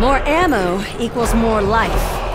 More ammo equals more life.